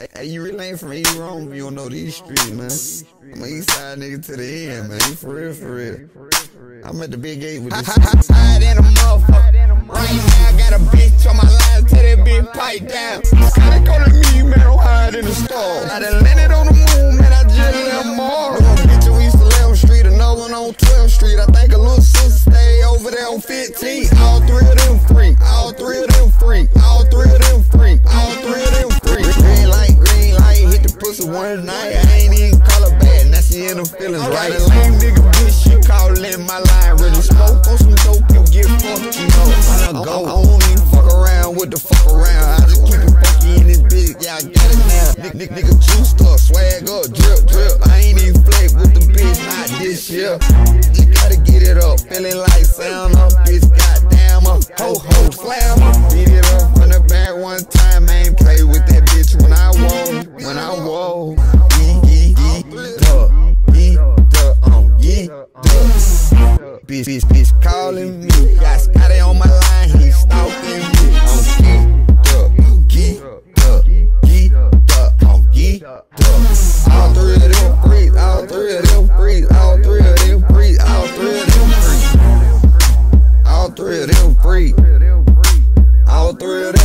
Hey, you really ain't from East Rome if you don't know these streets, man. I'm an east side nigga to the end, man. For real, for real. I'm at the big gate with this. Hide in a motherfucker. Right now, I got a bitch on my line, tell that bitch pipe down. Kinda go to me, man, I'm hide in the store. I done landed on the moon, man, I just left Mars. One bitch on East 11th Street, another one on 12th Street. I think a little sister stay over there on 15. All three of them I ain't even call her back, now she in them feelings right. A lame nigga bitch, she callin' my line. Really smoke on some dope, you get fucked, you know. I done go, I don't even fuck around with the fuck around. I just keep it funky in this bitch, yeah, I got it now. Nick, nick, nigga juiced up, swag up, drip, drip. I ain't even flake with the bitch, not this year. Just gotta get it up, feeling like sound up, Bitch, bitch, bitch calling me. Got Scotty on my line, he stalking me. I'm geeked up, geeked up, geeked up, I'm geeked up. All three of them freaks, all three of them freaks, all three of them freaks, all three of them freaks. All three of them freaks. All three of them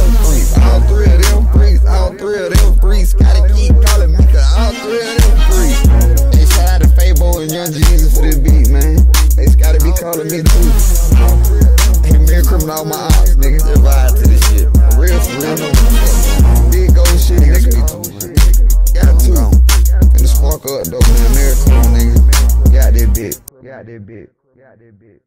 calling me too. Hey, Merry Criminal, all my ops, nigga. Just vibe to this shit. For real, for real. Big Goat shit, nigga. Got. And the spark up, though, man. Criminal, nigga. Got that bit. Got that bit. Got that bit.